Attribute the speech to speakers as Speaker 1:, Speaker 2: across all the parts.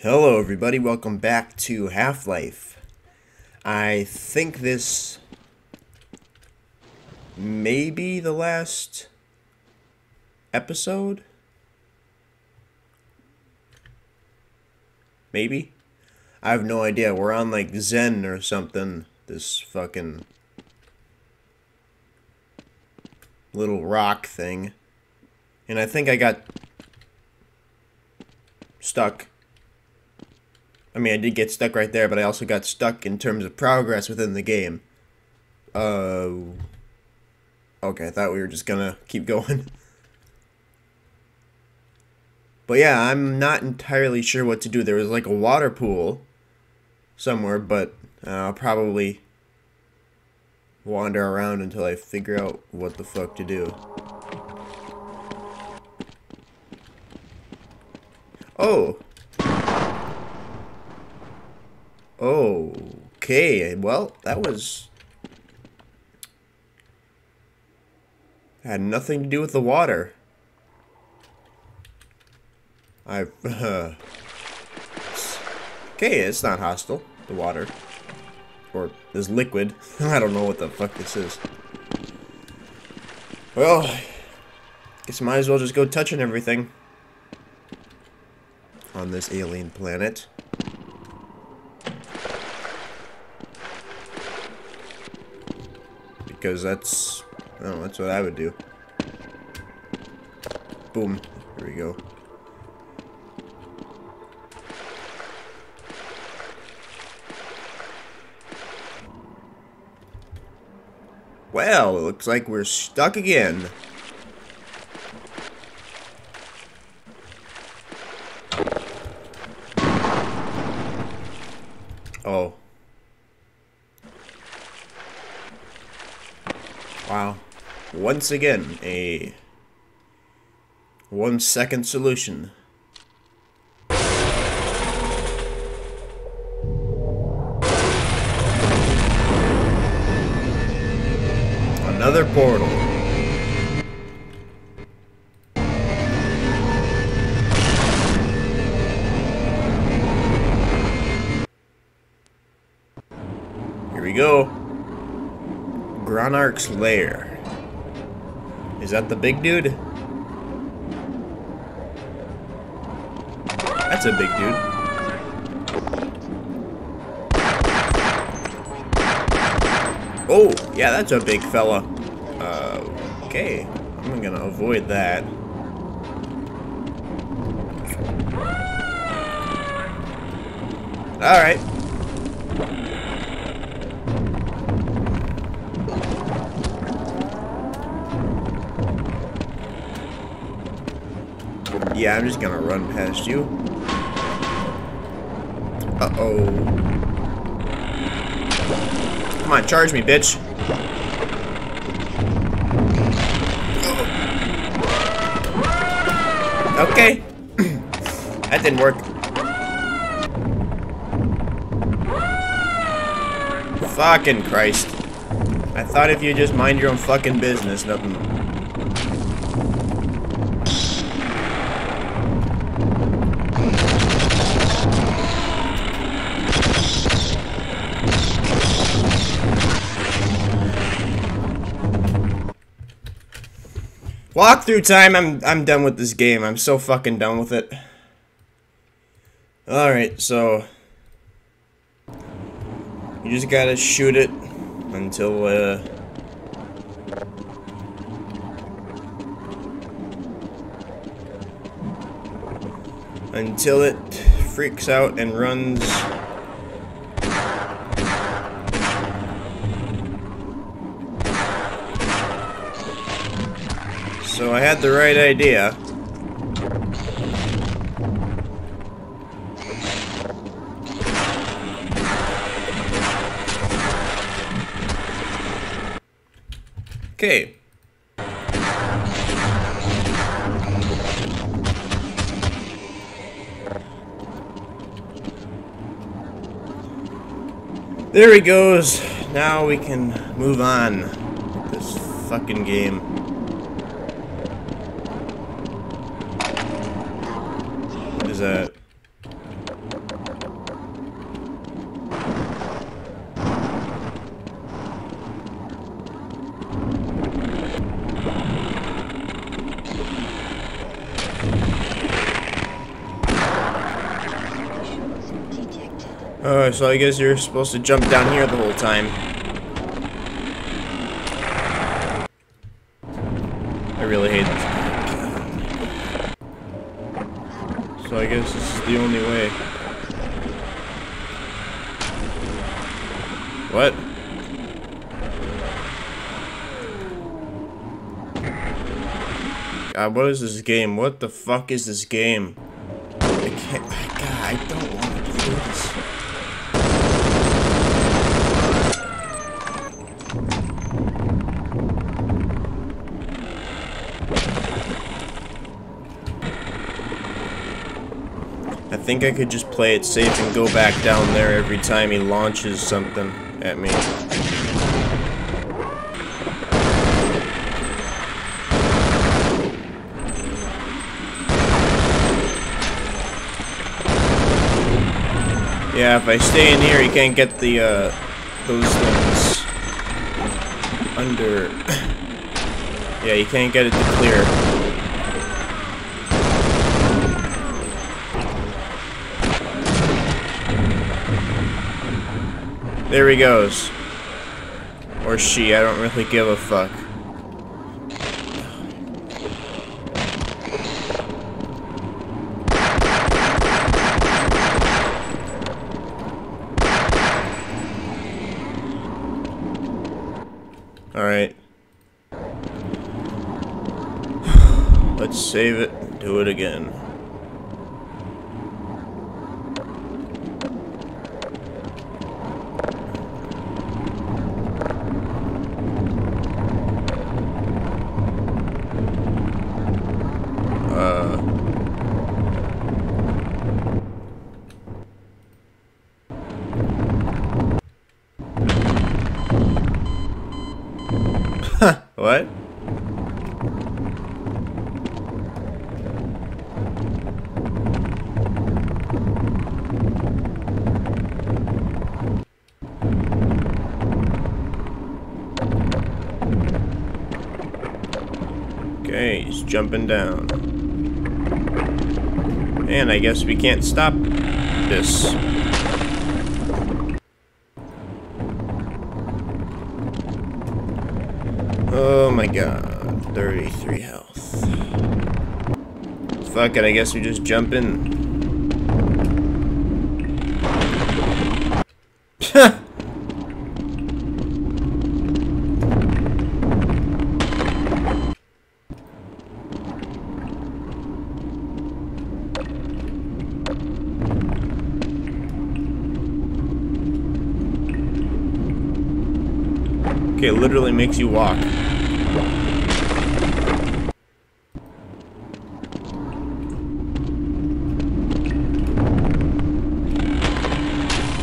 Speaker 1: Hello, everybody. Welcome back to Half Life. I think this may be the last episode. Maybe? I have no idea. We're on like Xen or something. This fucking little rock thing. And I think I got stuck. I mean, I did get stuck right there, but I also got stuck in terms of progress within the game. Uh. Okay, I thought we were just gonna keep going. But yeah, I'm not entirely sure what to do. There was like a water pool somewhere, but I'll probably wander around until I figure out what the fuck to do. Oh. Okay, well, that was... Had nothing to do with the water. I've... Uh, okay, it's not hostile, the water. Or this liquid. I don't know what the fuck this is. Well, guess might as well just go touching everything on this alien planet. Because that's, oh, that's what I would do. Boom. Here we go. Well, it looks like we're stuck again. Oh. Wow. Once again, a one second solution. Another portal. Here we go. Gonarch's lair. Is that the big dude? That's a big dude. Oh, yeah, that's a big fella. Uh, okay. I'm gonna avoid that. Alright. Yeah, I'm just gonna run past you. Uh-oh. Come on, charge me, bitch. Okay. that didn't work. Fucking Christ. I thought if you just mind your own fucking business, nothing... Walkthrough time, I'm I'm done with this game. I'm so fucking done with it. Alright, so you just gotta shoot it until uh until it freaks out and runs So I had the right idea. Okay. There he goes. Now we can move on with this fucking game. What is that? Oh, so I guess you're supposed to jump down here the whole time. I really hate this. So I guess this is the only way. What? God, what is this game? What the fuck is this game? I can't. God, I don't want to play this. Think I could just play it safe and go back down there every time he launches something at me. Yeah, if I stay in here, he can't get the, uh, those things under... yeah, you can't get it to clear. There he goes. Or she, I don't really give a fuck. Alright. Let's save it and do it again. Uh... What? Okay, he's jumping down. And I guess we can't stop this. Oh my god, 33 health. Fuck it, I guess we just jump in. it literally makes you walk.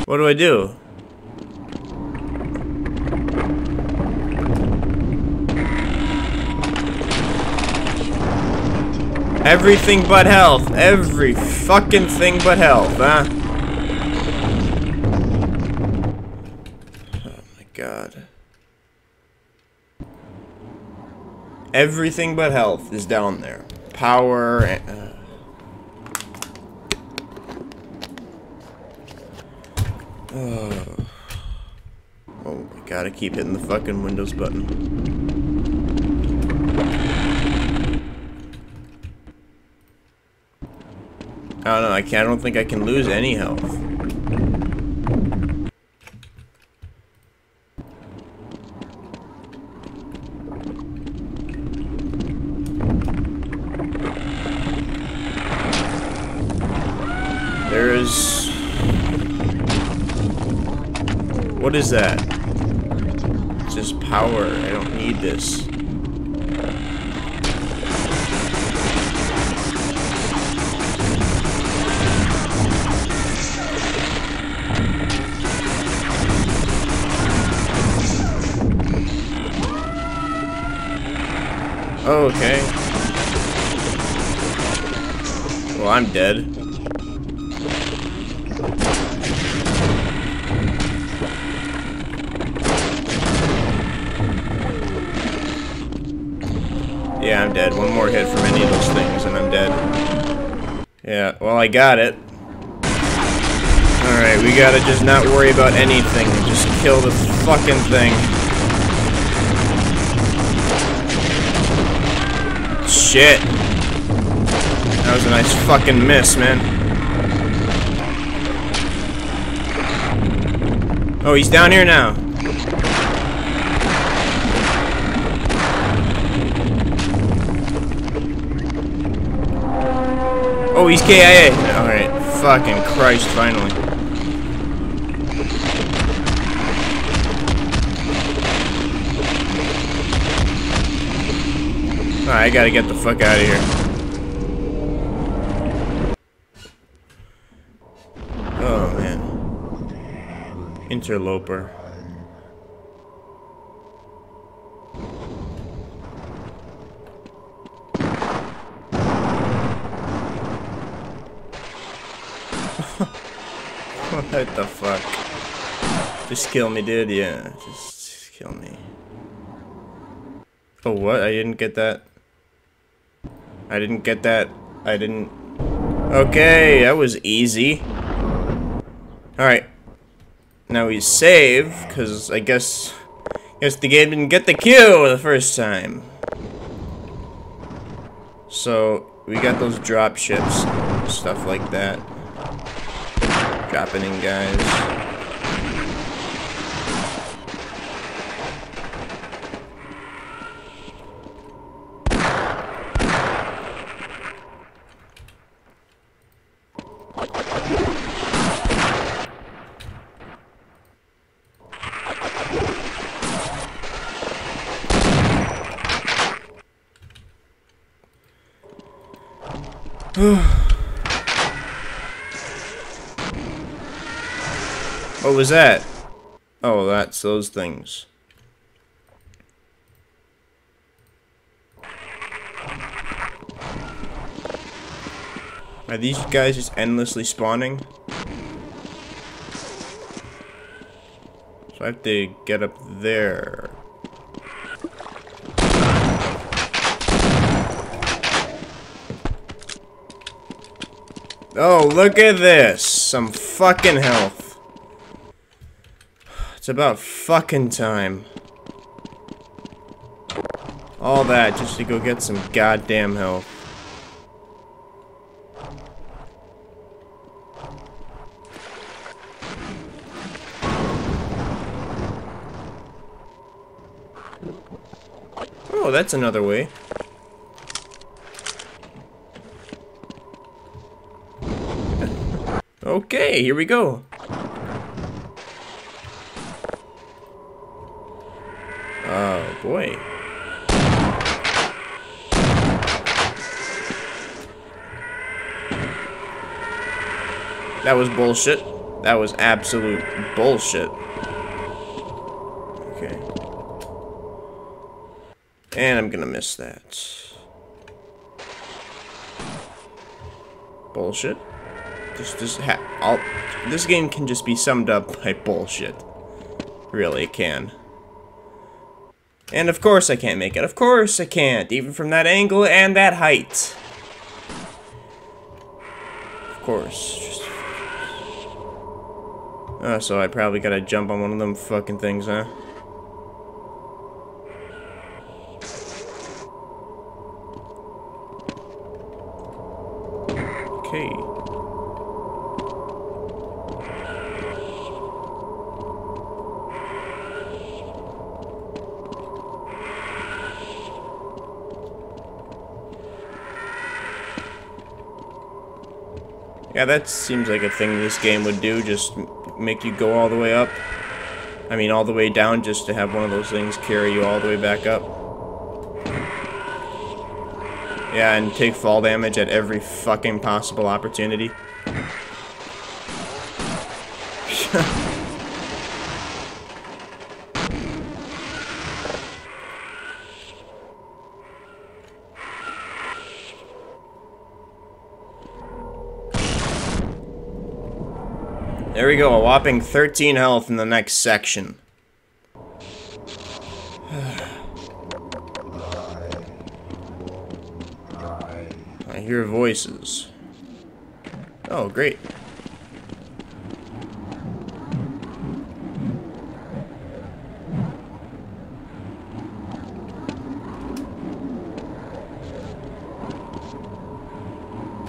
Speaker 1: What do I do? Everything but health. Every fucking thing but health, huh? Oh my god. Everything but health is down there. Power. Uh, oh. I keep hitting the fucking Windows button. I don't know, I, can't, I don't think I can lose any health. What is that? It's just power. I don't need this. Oh, okay. Well, I'm dead. I got it. Alright, we gotta just not worry about anything. Just kill the fucking thing. Shit. That was a nice fucking miss, man. Oh, he's down here now. Oh, he's KIA. Alright, fucking Christ, finally. Alright, I gotta get the fuck out of here. Oh, man. Interloper. What the fuck? Just kill me, dude. Yeah, just, just kill me. Oh, what? I didn't get that. I didn't get that. I didn't... Okay, that was easy. Alright. Now we save, because I guess... Guess the game didn't get the cue the first time. So, we got those drop ships, stuff like that. In guys. what was that? Oh, that's those things. Are these guys just endlessly spawning? So I have to get up there. Oh, look at this. Some fucking health. It's about fucking time. All that just to go get some goddamn health. Oh, that's another way. Okay, here we go. Oh, boy. That was bullshit. That was absolute bullshit. Okay. And I'm gonna miss that. Bullshit. Just, just ha all, this game can just be summed up by bullshit. Really, it can. And of course I can't make it. Of course I can't, even from that angle and that height. Of course. Just... Oh, so I probably gotta jump on one of them fucking things, huh? Okay. Yeah, that seems like a thing this game would do, just make you go all the way up. I mean, all the way down just to have one of those things carry you all the way back up. Yeah, and take fall damage at every fucking possible opportunity. There we go, a whopping 13 health in the next section. I hear voices. Oh, great.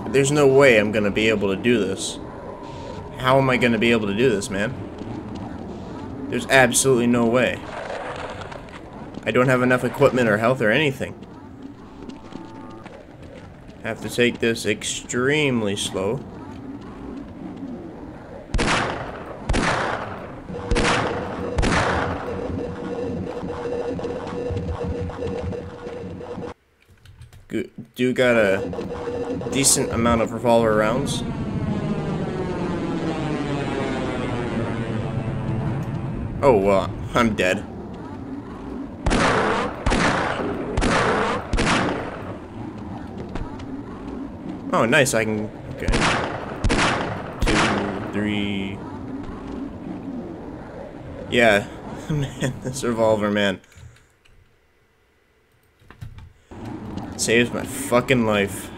Speaker 1: There's no way I'm gonna be able to do this. How am I gonna be able to do this, man? There's absolutely no way. I don't have enough equipment or health or anything. Have to take this extremely slow. do got a decent amount of revolver rounds. Oh, well, I'm dead. Oh, nice, I can... Okay. Two, three... Yeah. man, this revolver, man. Saves my fucking life.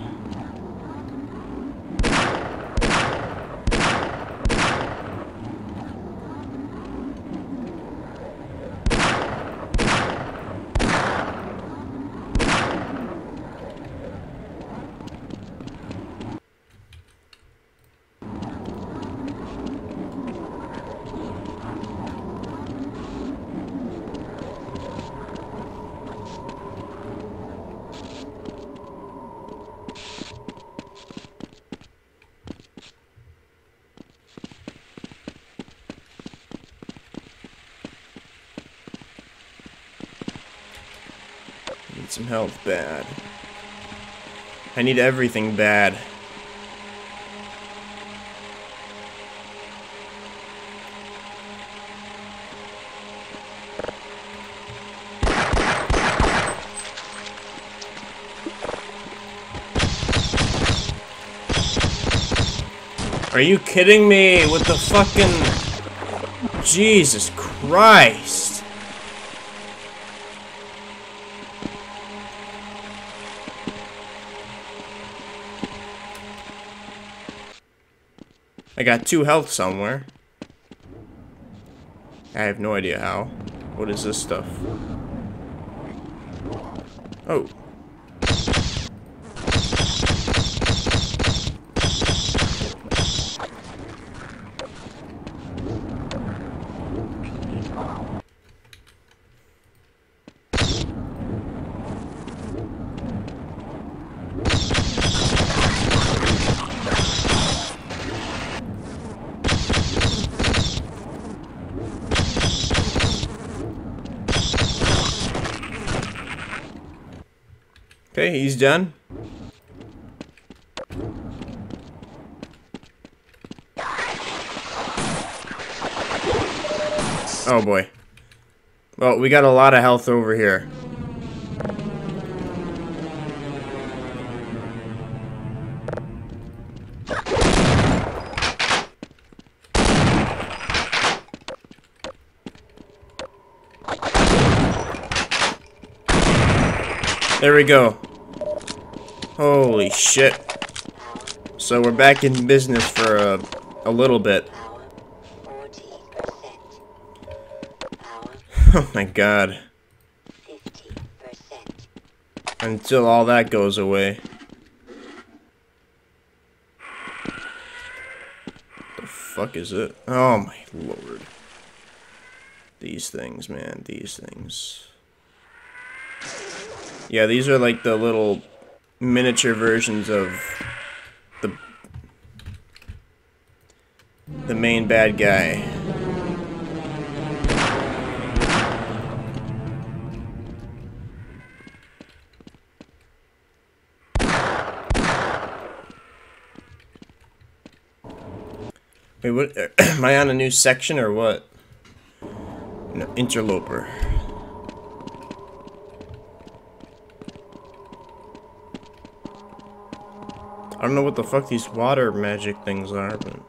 Speaker 1: some health bad. I need everything bad. Are you kidding me with the fucking... Jesus Christ. I got two health somewhere. I have no idea how. What is this stuff? Oh. Okay, he's done. Oh boy. Well, we got a lot of health over here. There we go. Holy shit. So we're back in business for a, a little bit. Oh my god. Until all that goes away. The fuck is it? Oh my lord. These things, man. These things. Yeah, these are like the little miniature versions of the the main bad guy. Wait, what? Am I on a new section or what? No, interloper. I don't know what the fuck these water magic things are, but...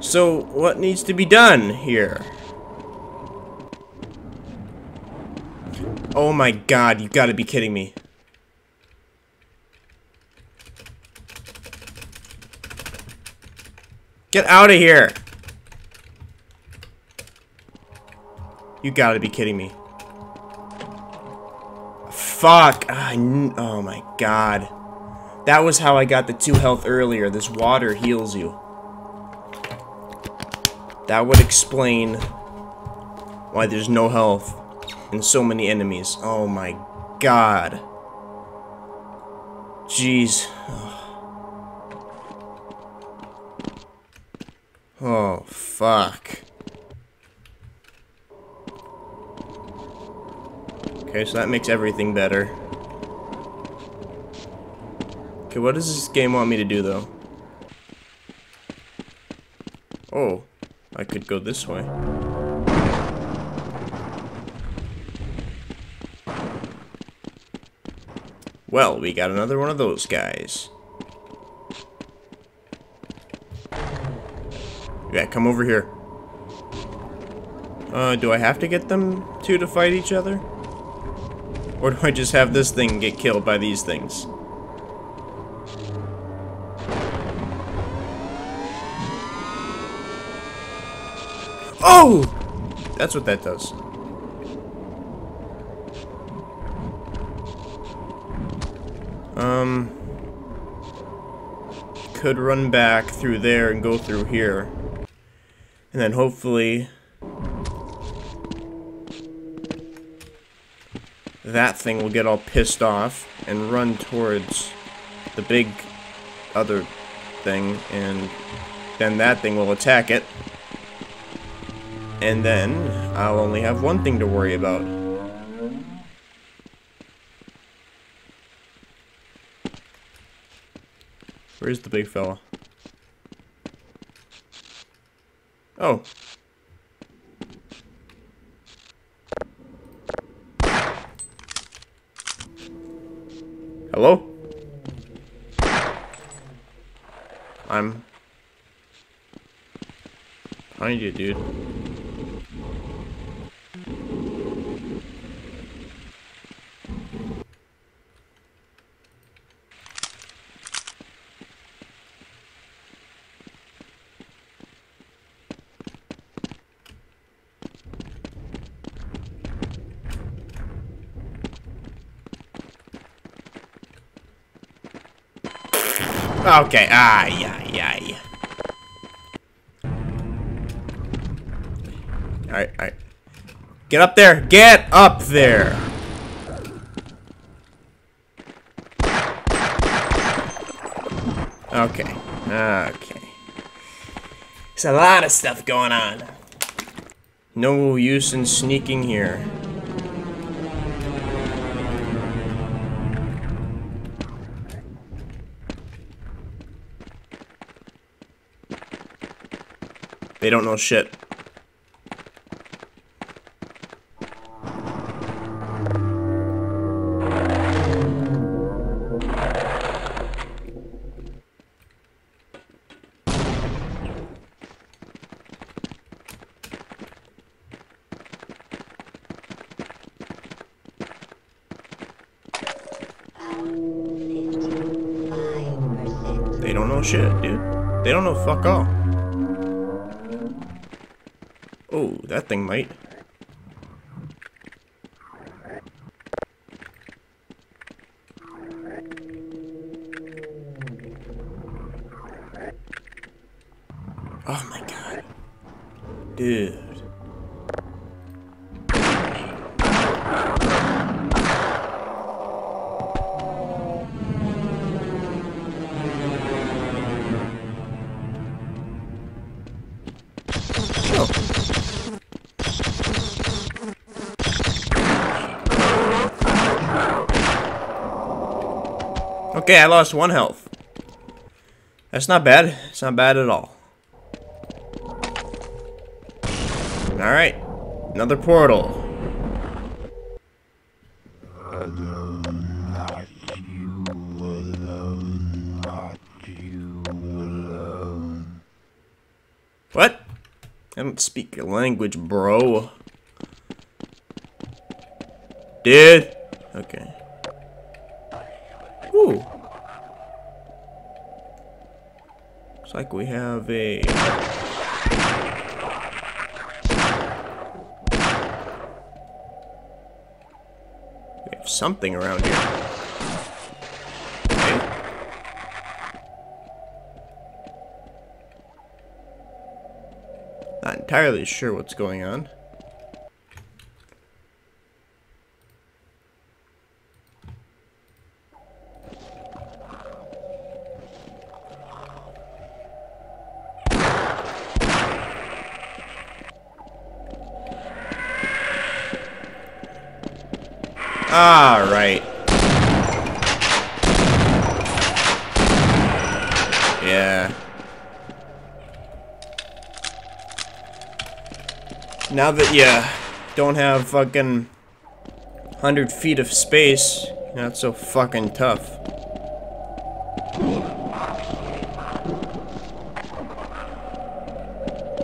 Speaker 1: So, what needs to be done here? Oh my god, you gotta be kidding me. Get out of here! You gotta be kidding me. Fuck! Ah, oh my god. That was how I got the 2 health earlier. This water heals you. That would explain why there's no health and so many enemies. Oh my god. Jeez. Oh, fuck. Okay, so that makes everything better. Okay, what does this game want me to do, though? Oh, I could go this way. Well, we got another one of those guys. Yeah, come over here. Uh, do I have to get them two to fight each other? Or do I just have this thing get killed by these things? Oh! That's what that does. Um... Could run back through there and go through here. And then hopefully... That thing will get all pissed off and run towards the big other thing and then that thing will attack it and then I'll only have one thing to worry about. Where's the big fella? Oh. Hello? I'm behind you, dude. Okay, ay, ay, ay. Alright, alright. Get up there! Get up there! Okay, okay. There's a lot of stuff going on. No use in sneaking here. They don't know shit. They don't know shit, dude. They don't know fuck all. Oh, that thing might. Okay, I lost one health. That's not bad. It's not bad at all. Alright. Another portal. What? I don't speak your language, bro. Dude. Okay. Ooh. Looks like we have a... We have something around here. Okay. Not entirely sure what's going on. Now that you don't have fucking 100 feet of space, you're not so fucking tough.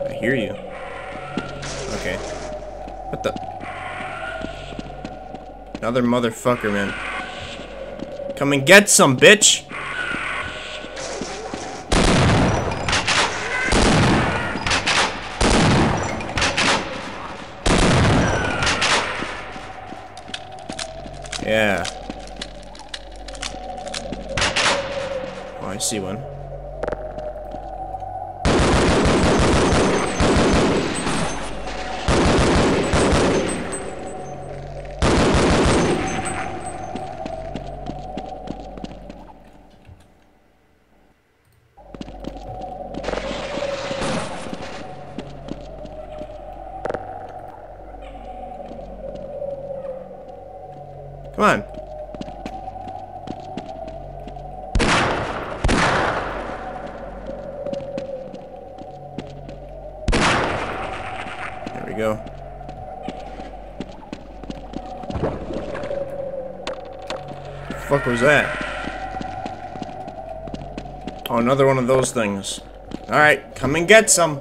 Speaker 1: I hear you. Okay. What the? Another motherfucker, man. Come and get some, bitch! Another one of those things. Alright, come and get some.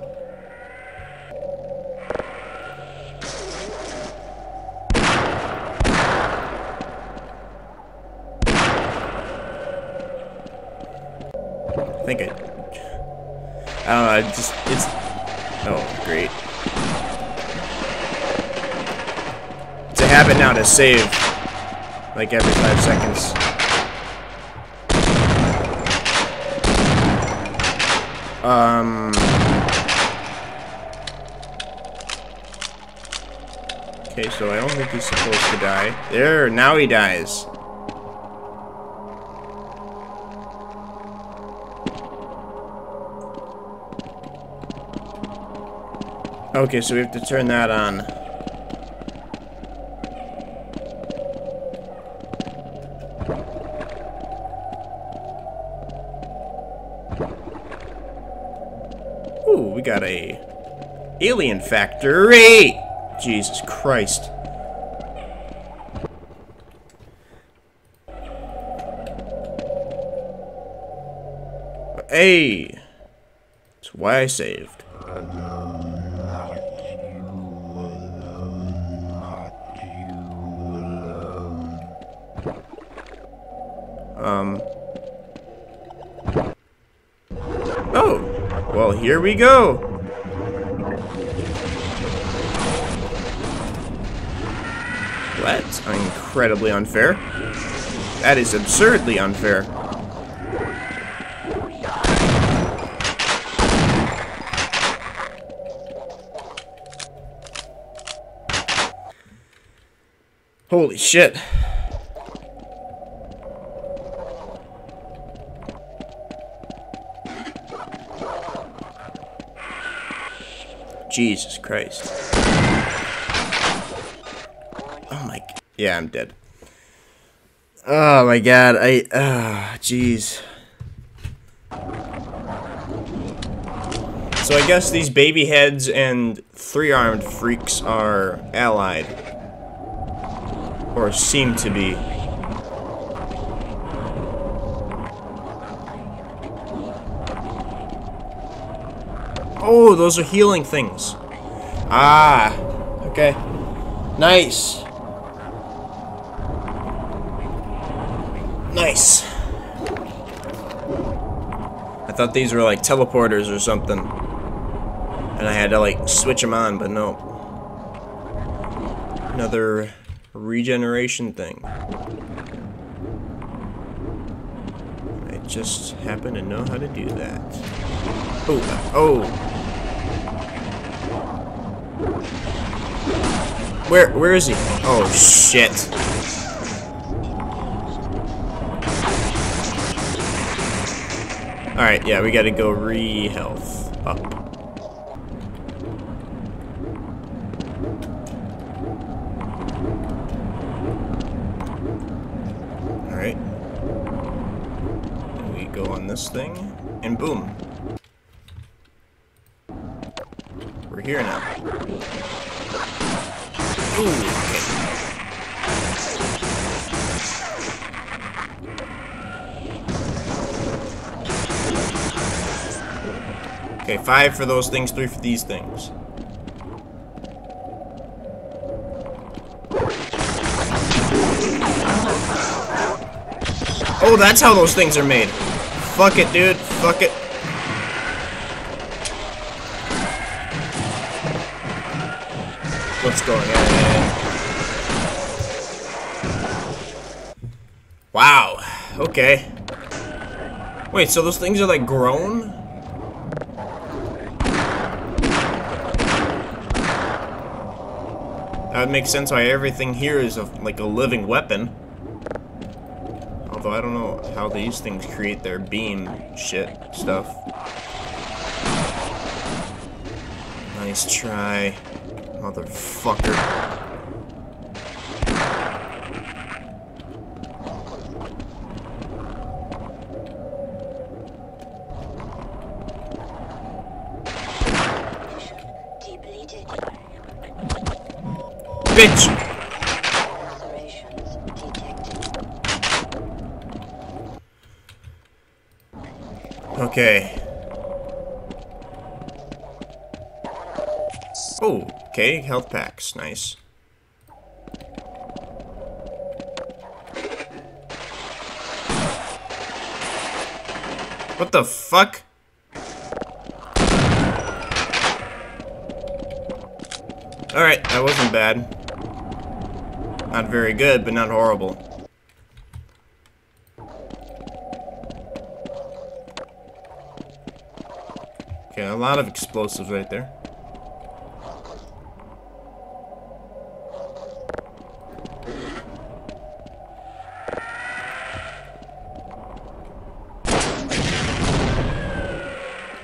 Speaker 1: I think I... I don't know, I just... It's... Oh, great. It's a habit now to save. Like every five seconds. Um... Okay, so I don't think he's supposed to die. There, now he dies. Okay, so we have to turn that on. Ooh, we got a alien factory. Jesus Christ. Hey, that's why I saved. Um. Oh, well, here we go. That's incredibly unfair. That is absurdly unfair. Holy shit. Jesus Christ. Yeah, I'm dead. Oh my god, I... Ah, uh, jeez. So I guess these baby heads and three-armed freaks are allied. Or seem to be. Oh, those are healing things. Ah, okay. Nice. Nice. I thought these were like teleporters or something. And I had to like switch them on, but no. Another regeneration thing. I just happen to know how to do that. Oh, oh. Where, where is he? Oh, shit. Alright, yeah, we gotta go re-health oh. up. Alright. We go on this thing, and boom. We're here now. Ooh, okay. Okay, five for those things, three for these things. Oh, that's how those things are made. Fuck it, dude. Fuck it. What's going on? Wow. Okay. Wait, so those things are like grown? That would make sense why everything here is a, like a living weapon. Although I don't know how these things create their beam shit stuff. Nice try, motherfucker. Bitch! Okay. Oh, okay, health packs, nice. What the fuck? Alright, that wasn't bad. Not very good, but not horrible. Okay, a lot of explosives right there.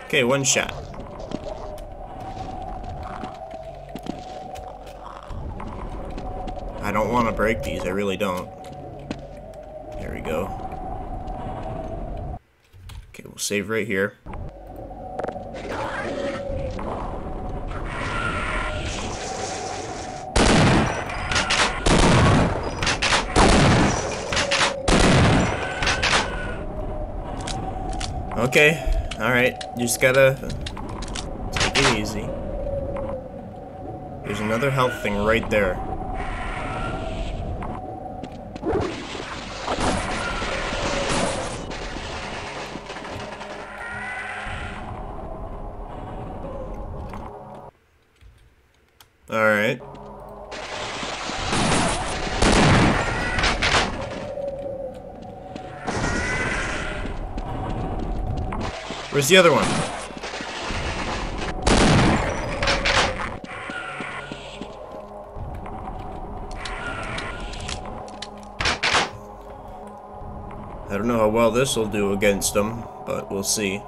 Speaker 1: Okay, one shot. Don't want to break these, I really don't. There we go. Okay, we'll save right here. Okay, alright. Just gotta take it easy. There's another health thing right there. Where's the other one? I don't know how well this will do against them, but we'll see.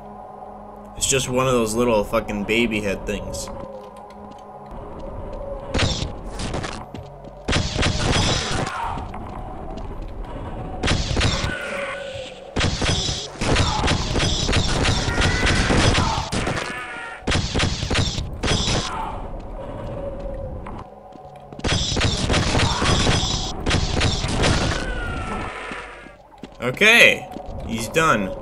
Speaker 1: It's just one of those little fucking baby head things. Done.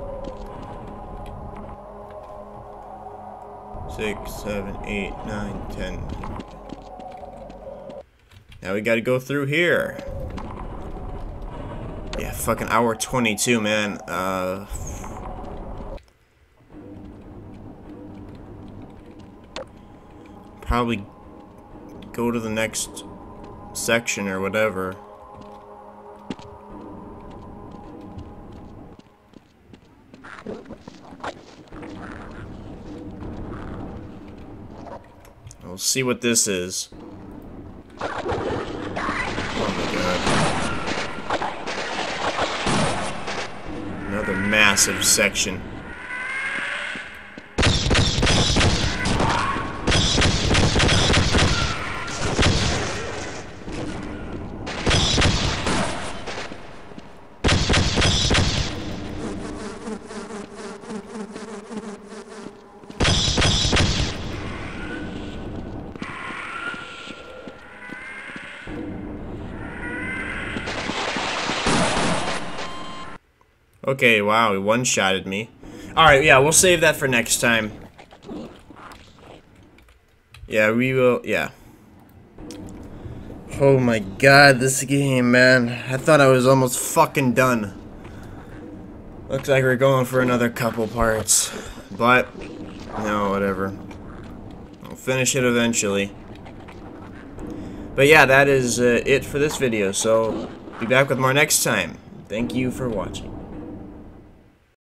Speaker 1: Six, seven, eight, nine, ten. Now we gotta go through here. Yeah, fucking hour 22, man. Uh... Probably go to the next section or whatever. We'll see what this is. Oh Another massive section. Okay, wow, he one-shotted me. Alright, yeah, we'll save that for next time. Yeah, we will, yeah. Oh my god, this game, man. I thought I was almost fucking done. Looks like we're going for another couple parts. But, no, whatever. I'll finish it eventually. But yeah, that is uh, it for this video, so be back with more next time. Thank you for watching.